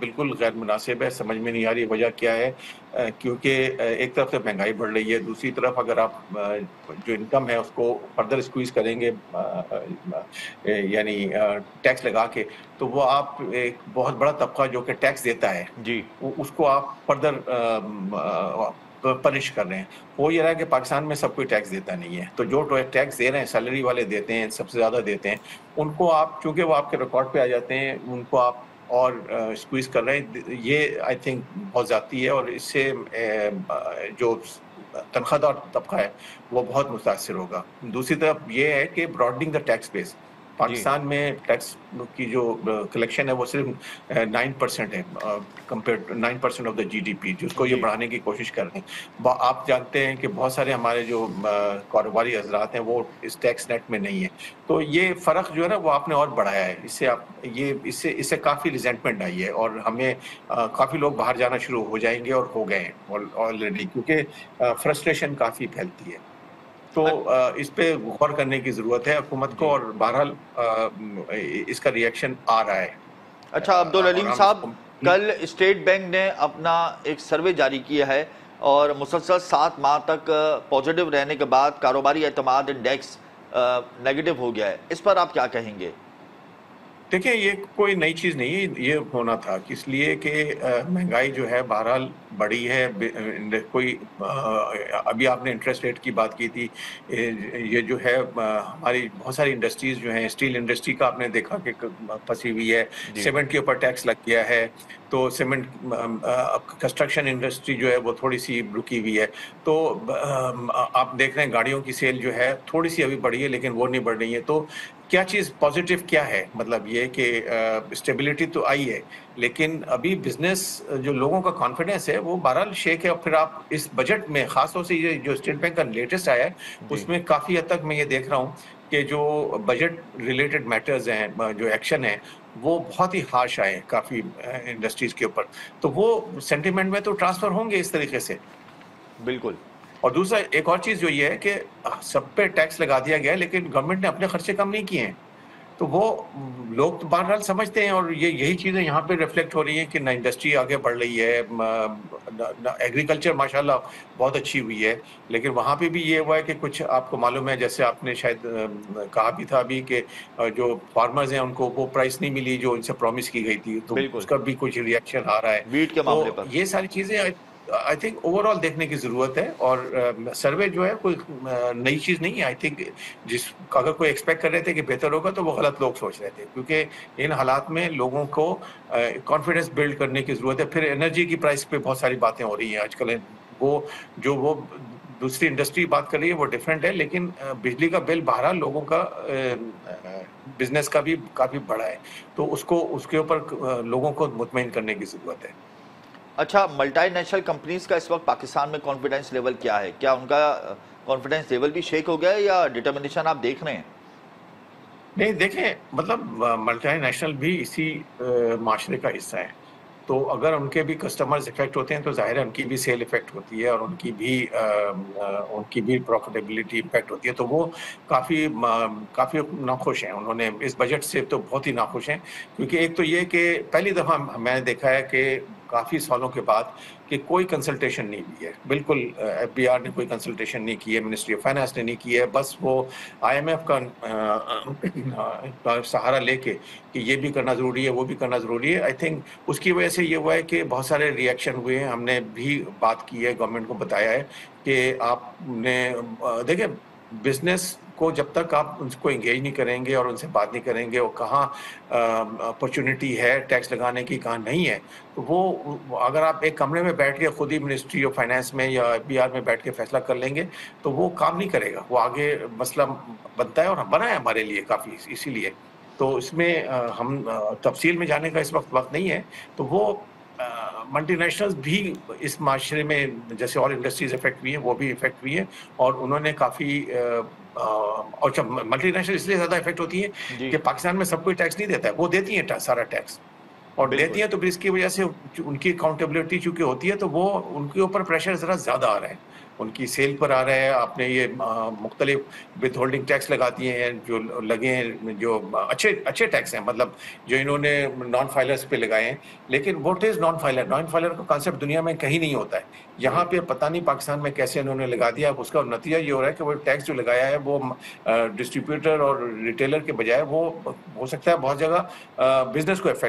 बिल्कुल गैर मुनासिब है समझ में नहीं आ रही वजह क्या है। क्योंकि एक तरफ़ से महँगाई बढ़ रही है दूसरी तरफ़ अगर आप जो इनकम है उसको फर्दर स्क्वीज करेंगे यानी टैक्स लगा के तो वो आप एक बहुत बड़ा तबका जो कि टैक्स देता है जी। उसको आप फर्दर पनिश कर रहे हैं। वो ये रहा है कि पाकिस्तान में सब कोई टैक्स देता नहीं है तो जो टैक्स दे रहे हैं सैलरी वाले देते हैं सबसे ज़्यादा देते हैं उनको आप चूँकि वो आपके रिकॉर्ड पे आ जाते हैं उनको आप और स्क्वीज कर रहे हैं। ये आई थिंक बहुत ज़्यादा है और इससे जो तनख्वाहदार तबका है, वो बहुत मुतासर होगा। दूसरी तरफ़ ये है कि broadening the tax base Pakistan में टैक्स की जो कलेक्शन है वो सिर्फ़ नाइन परसेंट है compare nine percent of the GDP जिसको ये बढ़ाने की कोशिश कर रहे हैं। आप जानते हैं कि बहुत सारे हमारे जो कारोबारी हजरात हैं वो इस टैक्स नेट में नहीं है। तो ये फ़र्क जो है ना वो आपने और बढ़ाया है। इससे आप ये इससे इससे काफ़ी रिजेंटमेंट आई है और हमें काफ़ी लोग बाहर जाना शुरू हो जाएँगे और हो गए हैं ऑलरेडी क्योंकि फ्रस्ट्रेशन काफ़ी फैलती है। तो इस पे गौर करने की ज़रूरत है हुकूमत को और बहरहाल इसका रिएक्शन आ रहा है। अच्छा अब्दुल अलीम साहब कल स्टेट बैंक ने अपना एक सर्वे जारी किया है और मुसलसल सात माह तक पॉजिटिव रहने के बाद कारोबारी अतमाद इंडेक्स नेगेटिव हो गया है। इस पर आप क्या कहेंगे? देखिए ये कोई नई चीज़ नहीं है ये होना था। इसलिए कि महँगाई जो है बहरहाल बड़ी है कोई अभी आपने इंटरेस्ट रेट की बात की थी ये जो है हमारी बहुत सारी इंडस्ट्रीज़ जो हैं स्टील इंडस्ट्री का आपने देखा कि फंसी हुई है सीमेंट के ऊपर टैक्स लग गया है तो सीमेंट कंस्ट्रक्शन इंडस्ट्री जो है वो थोड़ी सी रुकी हुई है तो आप देख रहे हैं गाड़ियों की सेल जो है थोड़ी सी अभी बढ़ी है लेकिन वो नहीं बढ़ रही है तो क्या चीज़ पॉजिटिव क्या है? मतलब ये कि स्टेबिलिटी तो आई है लेकिन अभी बिज़नेस जो लोगों का कॉन्फिडेंस है वो बहरहाल शेक है। और फिर आप इस बजट में खासतौर से ये जो स्टेट बैंक का लेटेस्ट आया है उसमें काफ़ी हद तक मैं ये देख रहा हूँ कि जो बजट रिलेटेड मैटर्स हैं जो एक्शन है वो बहुत ही हार्श आए हैं काफ़ी इंडस्ट्रीज़ के ऊपर। तो वो सेंटिमेंट में तो ट्रांसफ़र होंगे इस तरीके से? बिल्कुल। और दूसरा एक और चीज़ जो ये है कि सब पे टैक्स लगा दिया गया है लेकिन गवर्नमेंट ने अपने खर्चे कम नहीं किए हैं। तो वो लोग तो बहरहाल समझते हैं और ये यही चीज़ें यहाँ पे रिफ्लेक्ट हो रही हैं कि ना इंडस्ट्री आगे बढ़ रही है एग्रीकल्चर माशाल्लाह बहुत अच्छी हुई है। लेकिन वहाँ पे भी ये हुआ है कि कुछ आपको मालूम है जैसे आपने शायद कहा भी था अभी कि जो फार्मर्स हैं उनको वो प्राइस नहीं मिली जो उनसे प्रॉमिस की गई थी तो उसका भी कुछ रिएक्शन आ रहा है। के मामले तो पर। ये सारी चीज़ें आई थिंक ओवरऑल देखने की ज़रूरत है और सर्वे जो है कोई नई चीज़ नहीं है। आई थिंक जिस, अगर कोई एक्सपेक्ट कर रहे थे कि बेहतर होगा तो वो गलत लोग सोच रहे थे क्योंकि इन हालात में लोगों को कॉन्फिडेंस बिल्ड करने की ज़रूरत है। फिर एनर्जी की प्राइस पे बहुत सारी बातें हो रही हैं आजकल। वो, जो वो दूसरी इंडस्ट्री बात कर रही है वो डिफरेंट है लेकिन बिजली का बिल बहरहाल लोगों का बिज़नेस का भी काफ़ी बड़ा है। तो उसको, उसके ऊपर लोगों को मुतमिन करने की ज़रूरत है। अच्छा मल्टीनेशनल कंपनीज़ का इस वक्त पाकिस्तान में कॉन्फिडेंस लेवल क्या है? क्या उनका कॉन्फिडेंस लेवल भी शेक हो गया है या डिटर्मिनेशन आप देख रहे हैं? नहीं देखें मतलब मल्टीनेशनल भी इसी माशरे का हिस्सा है। तो अगर उनके भी कस्टमर्स इफ़ेक्ट होते हैं तो ज़ाहिर है उनकी भी सेल इफ़ेक्ट होती है और उनकी भी आ, उनकी भी प्रॉफिटेबिलिटी इफ़ेक्ट होती है। तो वो काफ़ी काफ़ी नाखुश हैं। उन्होंने इस बजट से तो बहुत ही नाखुश हैं। क्योंकि एक तो ये कि पहली दफ़ा मैंने देखा है कि काफ़ी सालों के बाद कि कोई कंसल्टेशन नहीं हुई है। बिल्कुल एफ़ बी आर ने कोई कंसल्टेशन नहीं की है मिनिस्ट्री ऑफ़ फाइनेंस ने नहीं की है, बस वो आई एम एफ़ का सहारा लेके कि ये भी करना ज़रूरी है, वो भी करना ज़रूरी है। आई थिंक उसकी वजह से ये हुआ है कि बहुत सारे रिएक्शन हुए हैं। हमने भी बात की है गवर्नमेंट को बताया है कि आपने देखें बिज़नेस को जब तक आप उनको इंगेज नहीं करेंगे और उनसे बात नहीं करेंगे और कहाँ अपॉर्चुनिटी है टैक्स लगाने की, कहाँ नहीं है तो वो, अगर आप एक कमरे में बैठ के खुद ही मिनिस्ट्री ऑफ़ फाइनेंस में या आर में बैठ के फैसला कर लेंगे तो वो काम नहीं करेगा। वो आगे मसला बनता है और बना है हमारे लिए काफ़ी, इसीलिए। तो इसमें हम तफसील में जाने का इस वक्त वक्त नहीं है। तो वो मल्टीनेशनल्स भी इस माशरे में जैसे और इंडस्ट्रीज़ इफ़ेक्ट हुई हैं, वो भी इफ़ेक्ट हुई हैं और उन्होंने काफ़ी और जब मल्टीनेशनल इसलिए ज़्यादा इफ़ेक्ट होती है कि पाकिस्तान में सब कोई टैक्स नहीं देता है वो देती है सारा टैक्स और देती हैं तो फिर इसकी वजह से उनकी अकाउंटेबिलिटी चूँकि होती है तो वो उनके ऊपर प्रेशर ज़रा ज़्यादा आ रहा है। उनकी सेल पर आ रहा है आपने ये मुख्तलिफ़ विथ होल्डिंग टैक्स लगा दिए हैं जो लगे हैं जो अच्छे अच्छे टैक्स हैं मतलब जो इन्होंने नॉन फाइलर्स पे लगाए हैं। लेकिन what is non filer non filer का कॉन्सेप्ट दुनिया में कहीं नहीं होता है। यहाँ पे पता नहीं पाकिस्तान में कैसे इन्होंने लगा दिया अब उसका नतीजा ये हो रहा है कि वो टैक्स जो लगाया है वो डिस्ट्रीब्यूटर और रिटेलर के बजाय वो हो सकता है बहुत जगह बिज़नेस को इफ़ेक्ट